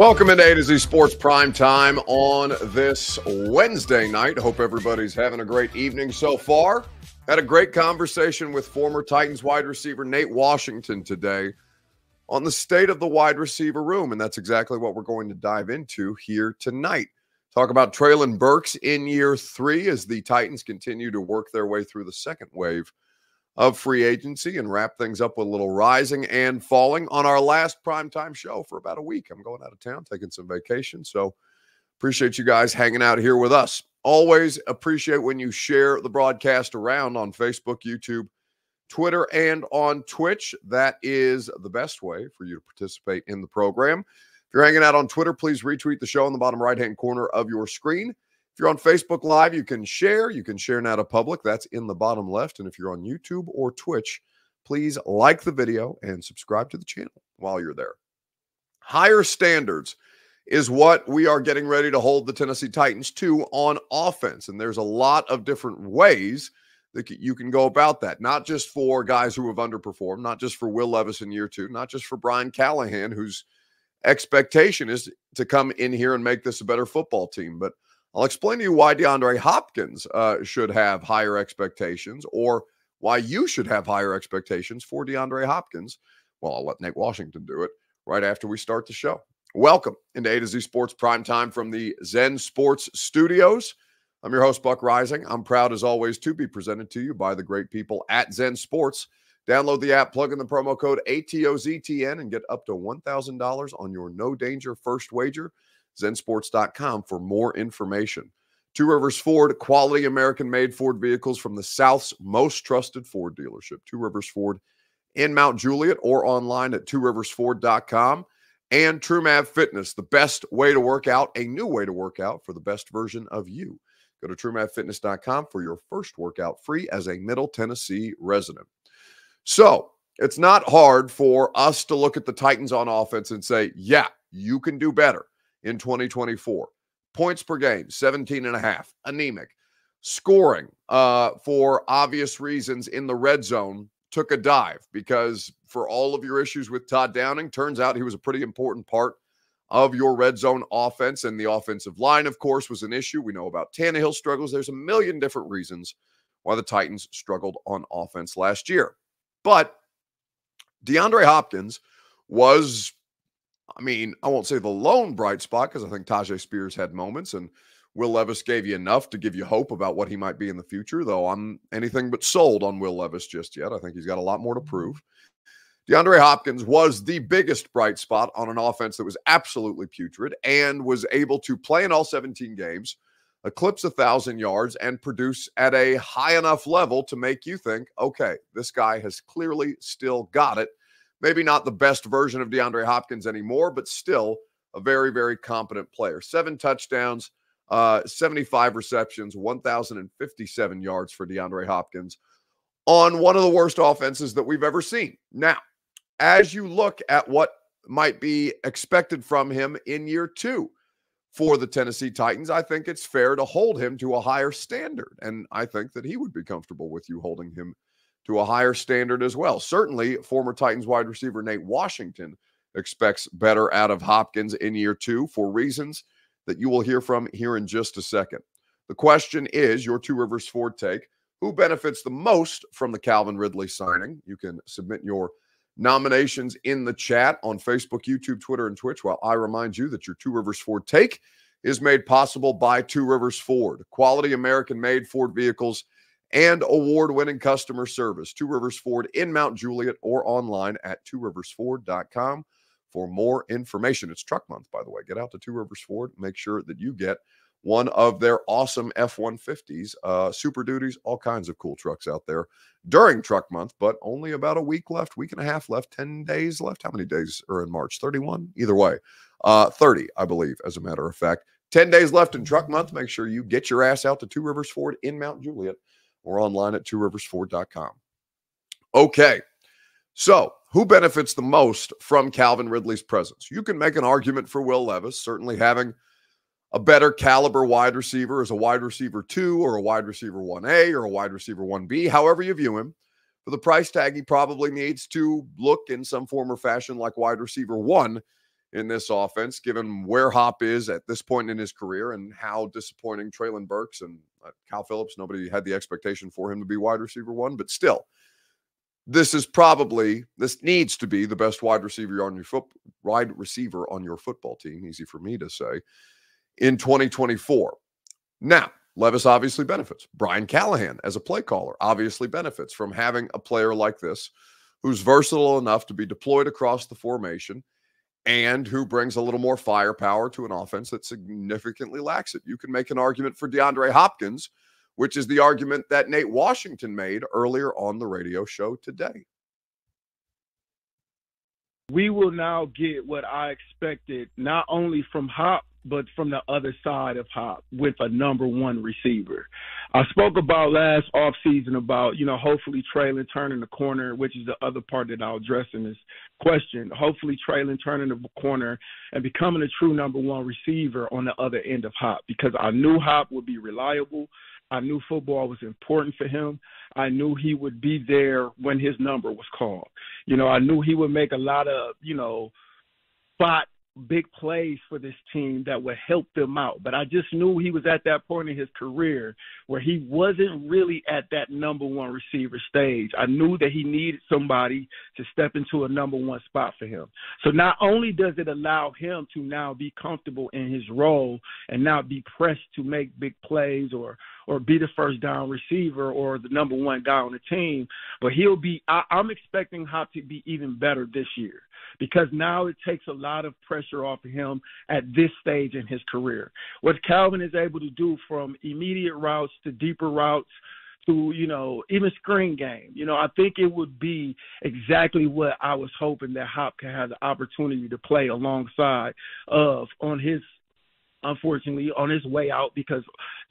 Welcome into A to Z Sports Prime Time on this Wednesday night. Hope everybody's having a great evening so far. Had a great conversation with former Titans wide receiver Nate Washington today on the state of the wide receiver room, and that's exactly what we're going to dive into here tonight. Talk about Treylon Burks in year three as the Titans continue to work their way through the second wave of free agency and wrap things up with a little rising and falling on our last primetime show for about a week. I'm going out of town, taking some vacation. So appreciate you guys hanging out here with us. Always appreciate when you share the broadcast around on Facebook, YouTube, Twitter, and on Twitch. That is the best way for you to participate in the program. If you're hanging out on Twitter, please retweet the show in the bottom right hand corner of your screen. You're on Facebook Live, you can share. You can share now to public. That's in the bottom left. And if you're on YouTube or Twitch, please like the video and subscribe to the channel while you're there. Higher standards is what we are getting ready to hold the Tennessee Titans to on offense. And there's a lot of different ways that you can go about that, not just for guys who have underperformed, not just for Will Levis in year two, not just for Brian Callahan, whose expectation is to come in here and make this a better football team. But I'll explain to you why DeAndre Hopkins uh, should have higher expectations or why you should have higher expectations for DeAndre Hopkins. Well, I'll let Nate Washington do it right after we start the show. Welcome into A to Z Sports Prime Time from the Zen Sports Studios. I'm your host, Buck Reising. I'm proud, as always, to be presented to you by the great people at Zen Sports. Download the app, plug in the promo code ATOZTN, and get up to $1,000 on your no danger first wager zensports.com for more information. Two Rivers Ford, quality American made Ford vehicles from the South's most trusted Ford dealership. Two Rivers Ford in Mount Juliet or online at tworiversford.com. And TruMav Fitness, the best way to work out, a new way to work out for the best version of you. Go to trumavfitness.com for your first workout free as a Middle Tennessee resident. So it's not hard for us to look at the Titans on offense and say, yeah, you can do better in 2024. Points per game, 17 and a half, anemic. Scoring uh, for obvious reasons in the red zone took a dive because for all of your issues with Todd Downing, turns out he was a pretty important part of your red zone offense. And the offensive line, of course, was an issue. We know about Tannehill struggles. There's a million different reasons why the Titans struggled on offense last year. But DeAndre Hopkins was I mean, I won't say the lone bright spot because I think Tyjae Spears had moments and Will Levis gave you enough to give you hope about what he might be in the future, though I'm anything but sold on Will Levis just yet. I think he's got a lot more to prove. DeAndre Hopkins was the biggest bright spot on an offense that was absolutely putrid and was able to play in all 17 games, eclipse a thousand yards, and produce at a high enough level to make you think, okay, this guy has clearly still got it maybe not the best version of DeAndre Hopkins anymore, but still a very, very competent player. Seven touchdowns, uh, 75 receptions, 1,057 yards for DeAndre Hopkins on one of the worst offenses that we've ever seen. Now, as you look at what might be expected from him in year two for the Tennessee Titans, I think it's fair to hold him to a higher standard. And I think that he would be comfortable with you holding him to a higher standard as well. Certainly, former Titans wide receiver Nate Washington expects better out of Hopkins in year two for reasons that you will hear from here in just a second. The question is your Two Rivers Ford take. Who benefits the most from the Calvin Ridley signing? You can submit your nominations in the chat on Facebook, YouTube, Twitter, and Twitch. While I remind you that your Two Rivers Ford take is made possible by Two Rivers Ford, quality American made Ford vehicles and award winning customer service. Two Rivers Ford in Mount Juliet or online at tworiversford.com for more information. It's truck month, by the way. Get out to Two Rivers Ford. Make sure that you get one of their awesome F 150s, uh, Super Duties, all kinds of cool trucks out there during truck month, but only about a week left, week and a half left, 10 days left. How many days are in March? 31? Either way, uh, 30, I believe, as a matter of fact. 10 days left in truck month. Make sure you get your ass out to Two Rivers Ford in Mount Juliet or online at tworiversford.com. Okay. So, who benefits the most from Calvin Ridley's presence? You can make an argument for Will Levis, certainly having a better caliber wide receiver as a wide receiver two or a wide receiver 1A or a wide receiver 1B, however you view him. For the price tag, he probably needs to look in some form or fashion like wide receiver one in this offense, given where Hop is at this point in his career and how disappointing Treylon Burks and uh, Kyle Phillips, nobody had the expectation for him to be wide receiver one, but still, this is probably this needs to be the best wide receiver on your foot wide receiver on your football team. Easy for me to say in 2024. Now, Levis obviously benefits. Brian Callahan, as a play caller, obviously benefits from having a player like this who's versatile enough to be deployed across the formation and who brings a little more firepower to an offense that significantly lacks it. You can make an argument for DeAndre Hopkins, which is the argument that Nate Washington made earlier on the radio show today. We will now get what I expected, not only from Hop, but from the other side of Hop with a number one receiver. I spoke about last offseason about, you know, hopefully Treylon turning the corner, which is the other part that I'll address in this question. Hopefully Treylon turning the corner and becoming a true number one receiver on the other end of Hop because I knew Hop would be reliable. I knew football was important for him. I knew he would be there when his number was called. You know, I knew he would make a lot of, you know, spot big plays for this team that would help them out. But I just knew he was at that point in his career where he wasn't really at that number one receiver stage. I knew that he needed somebody to step into a number one spot for him. So not only does it allow him to now be comfortable in his role and not be pressed to make big plays or or be the first down receiver or the number one guy on the team, but he'll be I, I'm expecting Hop to be even better this year because now it takes a lot of pressure off of him at this stage in his career. What Calvin is able to do from immediate routes to deeper routes to, you know, even screen game. You know, I think it would be exactly what I was hoping that Hop could have the opportunity to play alongside of on his unfortunately, on his way out because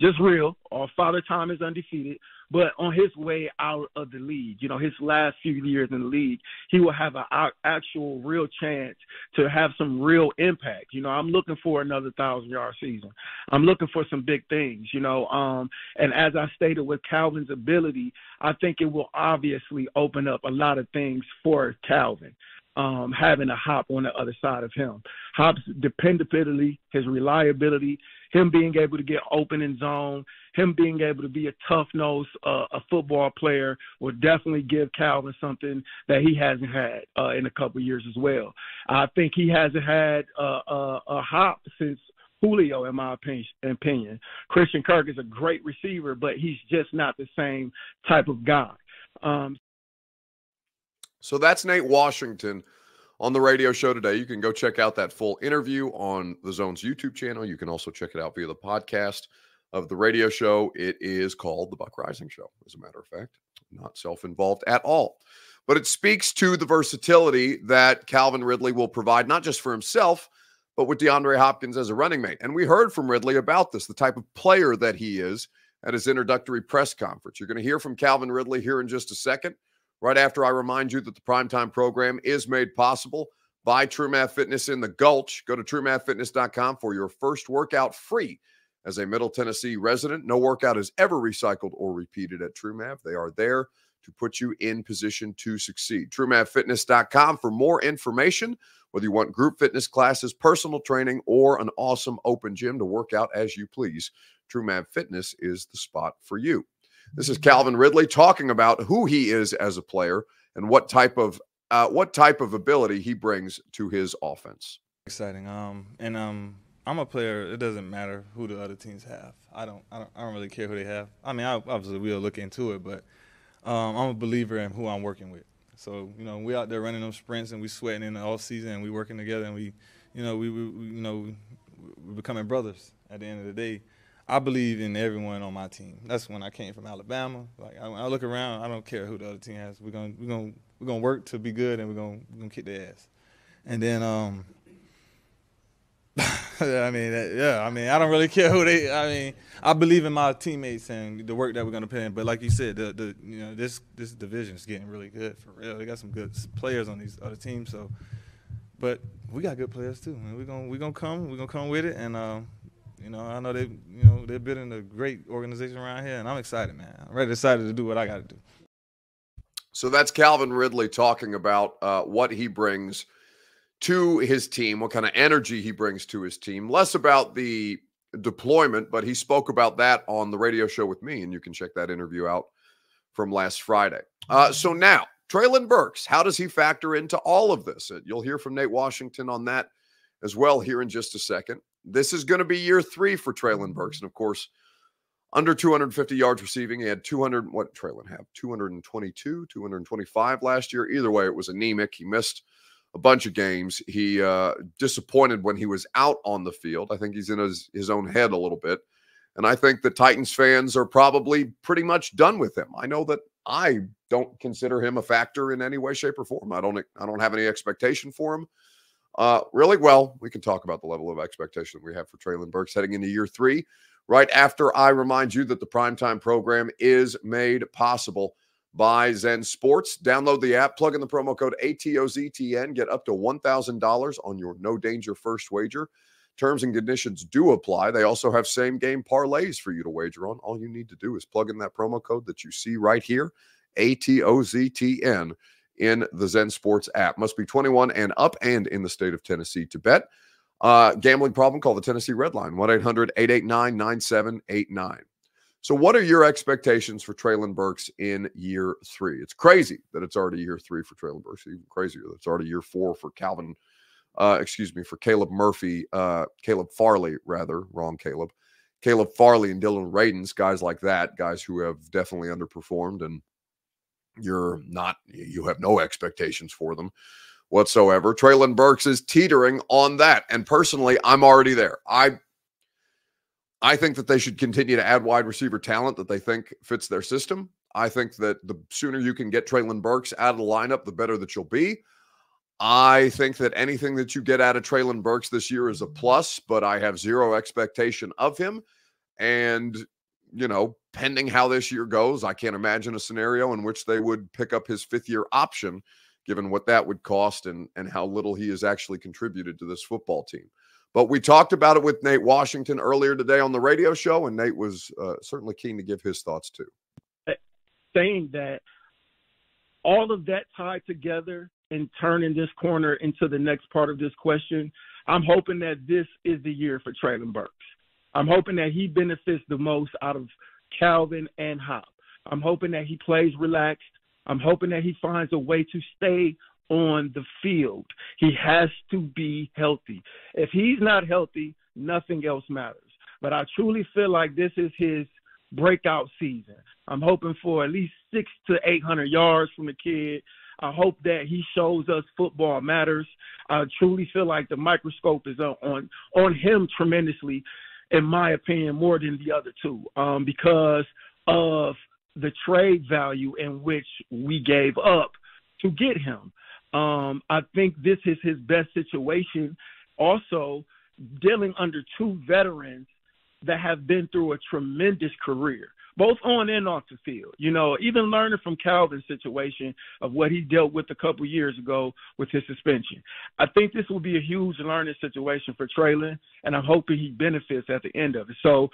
just real, our father time is undefeated, but on his way out of the league, you know, his last few years in the league, he will have an actual real chance to have some real impact. You know, I'm looking for another thousand yard season. I'm looking for some big things, you know. Um, and as I stated with Calvin's ability, I think it will obviously open up a lot of things for Calvin um, having a hop on the other side of him. Hop's dependability, his reliability, him being able to get open in zone, him being able to be a tough nosed uh, a football player will definitely give Calvin something that he hasn't had uh, in a couple years as well. I think he hasn't had uh, a, a hop since Julio, in my opinion. Christian Kirk is a great receiver, but he's just not the same type of guy. Um, so that's Nate Washington on the radio show today. You can go check out that full interview on the Zone's YouTube channel. You can also check it out via the podcast of the radio show. It is called The Buck Reising Show, as a matter of fact, not self involved at all. But it speaks to the versatility that Calvin Ridley will provide, not just for himself, but with DeAndre Hopkins as a running mate. And we heard from Ridley about this, the type of player that he is at his introductory press conference. You're going to hear from Calvin Ridley here in just a second right after I remind you that the primetime program is made possible by TruMav Fitness in the Gulch. Go to trumavfitness.com for your first workout free. As a Middle Tennessee resident, no workout is ever recycled or repeated at TruMav. They are there to put you in position to succeed. TruMavFitness.com for more information, whether you want group fitness classes, personal training, or an awesome open gym to work out as you please. TruMav Fitness is the spot for you. This is Calvin Ridley talking about who he is as a player and what type of uh, what type of ability he brings to his offense. Exciting. Um, and um, I'm a player. It doesn't matter who the other teams have. I don't. I don't. I don't really care who they have. I mean, I, obviously we'll look into it, but um, I'm a believer in who I'm working with. So you know, we out there running them sprints and we sweating in the off season and we working together and we, you know, we, we you know, we're becoming brothers at the end of the day. I believe in everyone on my team. That's when I came from Alabama. Like I, I look around, I don't care who the other team has. We're gonna we're gonna we're gonna work to be good, and we're gonna we're gonna kick their ass. And then, um, I mean, yeah, I mean, I don't really care who they. I mean, I believe in my teammates and the work that we're gonna put in. But like you said, the the you know this this division is getting really good for real. They got some good players on these other teams, so. But we got good players too. We're gonna we're gonna come. We're gonna come with it, and. Um, you know, I know they, you know, they're building a great organization around here, and I'm excited, man. I'm ready, excited to do what I got to do. So that's Calvin Ridley talking about uh, what he brings to his team, what kind of energy he brings to his team. Less about the deployment, but he spoke about that on the radio show with me, and you can check that interview out from last Friday. Uh, so now, Treylon Burks, how does he factor into all of this? Uh, you'll hear from Nate Washington on that as well here in just a second. This is going to be year three for Treylon Burks, and of course, under 250 yards receiving. He had 200. What Treylon have? 222, 225 last year. Either way, it was anemic. He missed a bunch of games. He uh, disappointed when he was out on the field. I think he's in his, his own head a little bit. And I think the Titans fans are probably pretty much done with him. I know that I don't consider him a factor in any way, shape, or form. I don't I don't have any expectation for him. Uh, really, well, we can talk about the level of expectation we have for Treylon Burks heading into year three. Right after I remind you that the primetime program is made possible by Zen Sports. Download the app, plug in the promo code ATOZTN, get up to $1,000 on your no danger first wager. Terms and conditions do apply. They also have same game parlays for you to wager on. All you need to do is plug in that promo code that you see right here, ATOZTN, in the Zen Sports app. Must be 21 and up and in the state of Tennessee to bet. Uh, gambling problem, call the Tennessee Red Line, 1 800 889 9789. So, what are your expectations for Treylon Burks in year three? It's crazy that it's already year three for Treylon Burks. Even crazier that it's already year four for Calvin. Uh, excuse me, for Caleb Murphy, uh, Caleb Farley, rather, wrong Caleb. Caleb Farley and Dillon Radunz, guys like that, guys who have definitely underperformed, and you're not, you have no expectations for them whatsoever. Treylon Burks is teetering on that. And personally, I'm already there. I I think that they should continue to add wide receiver talent that they think fits their system. I think that the sooner you can get Treylon Burks out of the lineup, the better that you'll be. I think that anything that you get out of Treylon Burks this year is a plus, but I have zero expectation of him. And, you know, pending how this year goes, I can't imagine a scenario in which they would pick up his fifth year option, given what that would cost and, and how little he has actually contributed to this football team. But we talked about it with Nate Washington earlier today on the radio show, and Nate was uh, certainly keen to give his thoughts too. Saying that all of that tied together and turning this corner into the next part of this question, I'm hoping that this is the year for Treylon Burks. I'm hoping that he benefits the most out of Calvin and Hop. I'm hoping that he plays relaxed. I'm hoping that he finds a way to stay on the field. He has to be healthy. If he's not healthy, nothing else matters. But I truly feel like this is his breakout season. I'm hoping for at least six to 800 yards from the kid. I hope that he shows us football matters. I truly feel like the microscope is on on him tremendously, in my opinion, more than the other two, um, because of the trade value in which we gave up to get him. Um, I think this is his best situation. Also, dealing under two veterans that have been through a tremendous career, both on and off the field. You know, even learning from Calvin's situation of what he dealt with a couple years ago with his suspension. I think this will be a huge learning situation for Treylon, and I'm hoping he benefits at the end of it. So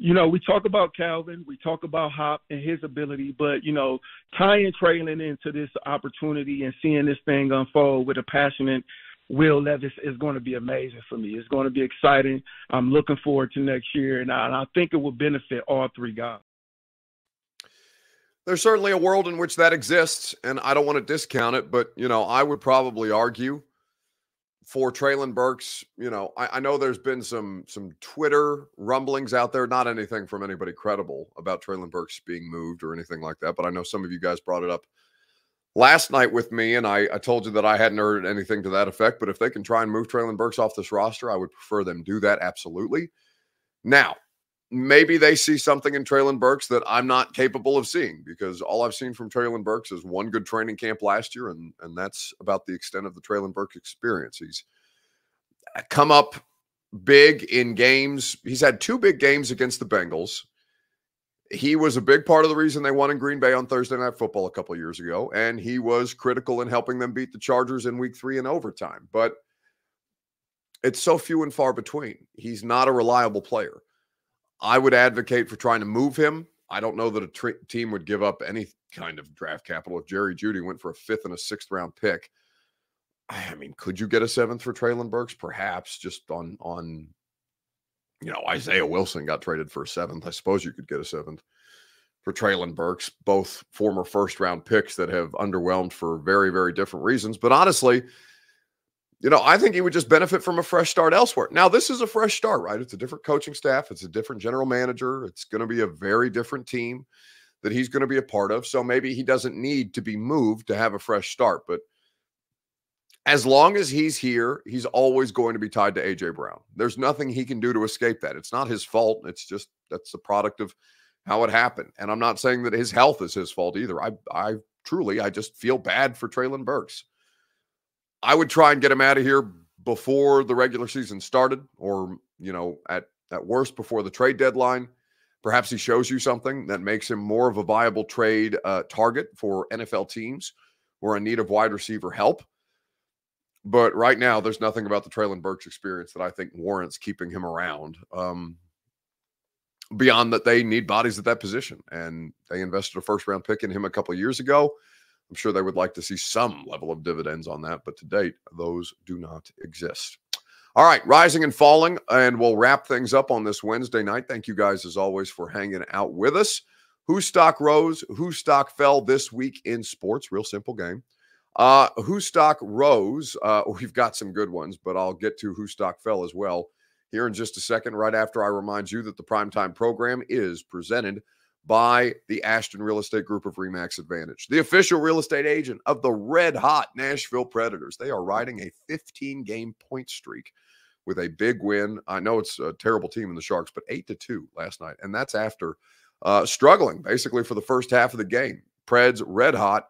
you know, we talk about Calvin, we talk about Hop and his ability, but you know, tying Treylon into this opportunity and seeing this thing unfold with a passionate Will Levis is going to be amazing for me. It's going to be exciting. I'm looking forward to next year, and I, and I think it will benefit all three guys. There's certainly a world in which that exists, and I don't want to discount it, but you know, I would probably argue for Treylon Burks, you know, I, I, know there's been some some Twitter rumblings out there, not anything from anybody credible about Treylon Burks being moved or anything like that, but I know some of you guys brought it up last night with me, and I, I told you that I hadn't heard anything to that effect. But if they can try and move Treylon Burks off this roster, I would prefer them do that absolutely. Now, maybe they see something in Treylon Burks that I'm not capable of seeing because all I've seen from Treylon Burks is one good training camp last year, and and that's about the extent of the Treylon Burks experience. He's uh, come up big in games. He's had two big games against the Bengals. He was a big part of the reason they won in Green Bay on Thursday Night Football a couple years ago, and he was critical in helping them beat the Chargers in Week Three in overtime. But it's so few and far between. He's not a reliable player. I would advocate for trying to move him. I don't know that a team would give up any kind of draft capital if Jerry Jeudy went for a fifth and a sixth round pick. I mean, could you get a seventh for Treylon Burks? Perhaps just on on you know, Isaiah Wilson got traded for a seventh. I suppose you could get a seventh for Treylon Burks, both former first round picks that have underwhelmed for very, very different reasons. But honestly, you know, I think he would just benefit from a fresh start elsewhere. Now, this is a fresh start, right? It's a different coaching staff, it's a different general manager, it's going to be a very different team that he's going to be a part of. So maybe he doesn't need to be moved to have a fresh start. But as long as he's here, he's always going to be tied to AJ Brown. There's nothing he can do to escape that. It's not his fault. It's just that's the product of how it happened. And I'm not saying that his health is his fault either. I I truly I just feel bad for Treylon Burks. I would try and get him out of here before the regular season started, or you know, at at worst before the trade deadline. Perhaps he shows you something that makes him more of a viable trade uh, target for NFL teams who are in need of wide receiver help. But right now, there's nothing about the Treylon Burks experience that I think warrants keeping him around. Um, beyond that, they need bodies at that position, and they invested a first round pick in him a couple years ago. I'm sure they would like to see some level of dividends on that, but to date, those do not exist. All right, rising and falling, and we'll wrap things up on this Wednesday night. Thank you guys, as always, for hanging out with us. Whose stock rose? Whose stock fell this week in sports? Real simple game. Uh, whose stock rose? Uh, we've got some good ones, but I'll get to whose stock fell as well here in just a second, right after I remind you that the primetime program is presented by the Ashton Real Estate Group of Remax Advantage, the official real estate agent of the red hot Nashville Predators. They are riding a 15 game point streak with a big win. I know it's a terrible team in the Sharks, but eight to two last night. And that's after uh, struggling basically for the first half of the game. Preds red hot.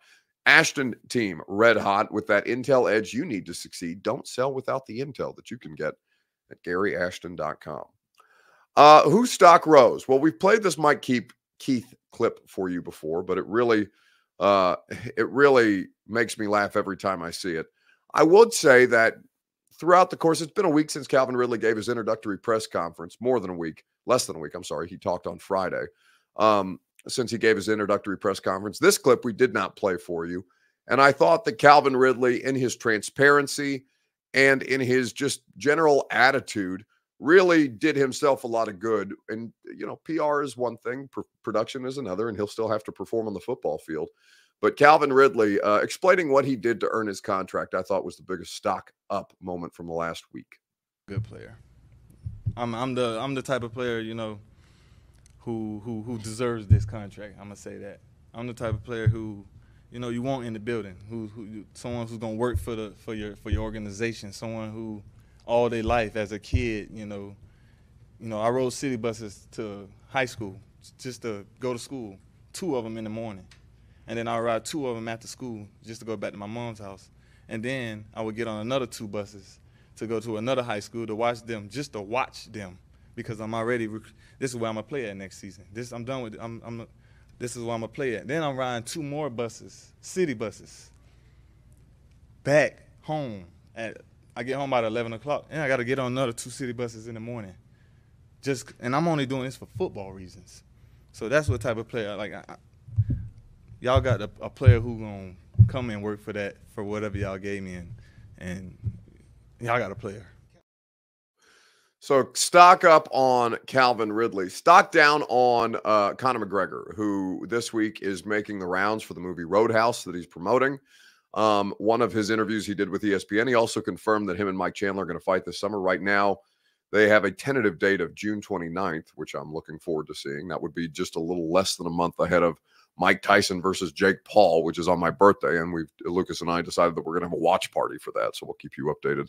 Ashton team red hot with that intel edge you need to succeed. Don't sell without the intel that you can get at GaryAshton.com. Uh, whose stock rose? Well, we've played this Mike Keith, Keith clip for you before, but it really, uh, it really makes me laugh every time I see it. I would say that throughout the course, it's been a week since Calvin Ridley gave his introductory press conference, more than a week, less than a week. I'm sorry. He talked on Friday. Um, since he gave his introductory press conference. This clip we did not play for you. And I thought that Calvin Ridley, in his transparency and in his just general attitude, really did himself a lot of good. And, you know, PR is one thing, pr- production is another, and he'll still have to perform on the football field. But Calvin Ridley uh, explaining what he did to earn his contract, I thought was the biggest stock up moment from the last week. Good player. I'm I'm the I'm the type of player, you know, who who who deserves this contract. I'm gonna say that. I'm the type of player who, you know, you want in the building. Who who someone who's gonna work for the for your for your organization. Someone who, all their life as a kid, you know, you know, I rode city buses to high school just to go to school. Two of them in the morning, and then I would ride two of them after school just to go back to my mom's house. And then I would get on another two buses to go to another high school to watch them, just to watch them because I'm already. This is where I'm gonna play at next season. This I'm done with. I'm. I'm this is where I'm gonna play at. Then I'm riding two more buses, city buses. Back home at. I get home about 11 o'clock, and I got to get on another two city buses in the morning. Just and I'm only doing this for football reasons. So that's what type of player like. I, y'all got a, a, player who gonna come and work for that for whatever y'all gave me, and and y'all got a player. So stock up on Calvin Ridley, stock down on uh, Conor McGregor, who this week is making the rounds for the movie Roadhouse that he's promoting. Um, one of his interviews he did with ESPN, he also confirmed that him and Mike Chandler are going to fight this summer. Right now, they have a tentative date of June 29th, which I'm looking forward to seeing. That would be just a little less than a month ahead of Mike Tyson versus Jake Paul, which is on my birthday. And we've Lucas and I decided that we're going to have a watch party for that. So we'll keep you updated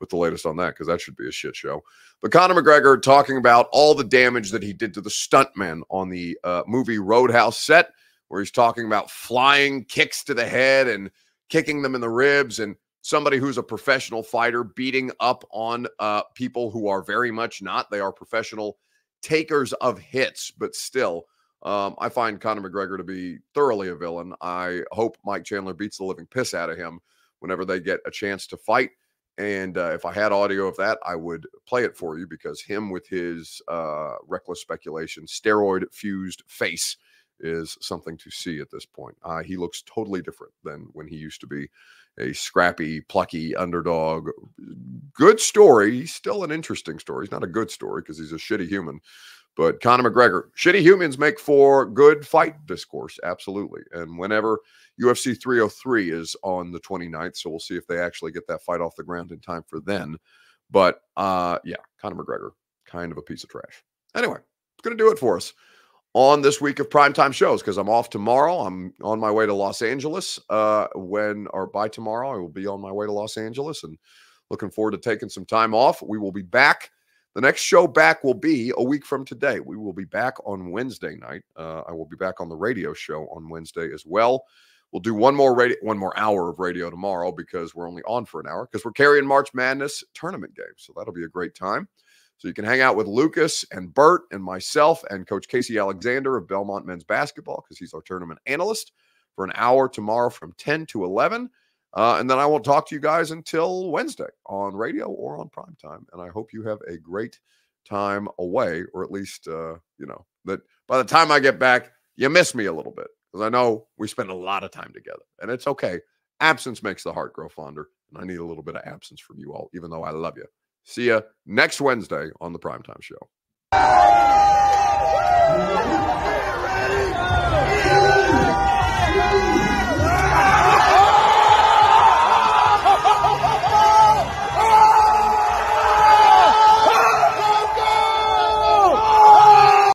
with the latest on that because that should be a shit show. But Conor McGregor talking about all the damage that he did to the stuntmen on the uh, movie Roadhouse set, where he's talking about flying kicks to the head and kicking them in the ribs, and somebody who's a professional fighter beating up on uh, people who are very much not. They are professional takers of hits, but still. Um, I find Conor McGregor to be thoroughly a villain. I hope Mike Chandler beats the living piss out of him whenever they get a chance to fight. And uh, if I had audio of that, I would play it for you because him with his uh, reckless speculation, steroid fused face is something to see at this point. Uh, he looks totally different than when he used to be a scrappy, plucky underdog. Good story. He's still an interesting story. He's not a good story because he's a shitty human. But Conor McGregor, shitty humans make for good fight discourse. Absolutely. And whenever UFC 303 is on the 29th, so we'll see if they actually get that fight off the ground in time for then. But uh, yeah, Conor McGregor, kind of a piece of trash. Anyway, it's going to do it for us on this week of primetime shows because I'm off tomorrow. I'm on my way to Los Angeles. Uh, when or by tomorrow, I will be on my way to Los Angeles and looking forward to taking some time off. We will be back. The next show back will be a week from today. We will be back on Wednesday night. Uh, I will be back on the radio show on Wednesday as well. We'll do one more radio, one more hour of radio tomorrow because we're only on for an hour because we're carrying March Madness tournament games. So that'll be a great time. So you can hang out with Lucas and Bert and myself and Coach Casey Alexander of Belmont men's basketball because he's our tournament analyst for an hour tomorrow from 10 to 11. Uh, and then I won't talk to you guys until Wednesday on radio or on prime time. And I hope you have a great time away, or at least, uh, you know, that by the time I get back, you miss me a little bit because I know we spend a lot of time together and it's okay. Absence makes the heart grow fonder. And I need a little bit of absence from you all, even though I love you. See you next Wednesday on the Primetime Show.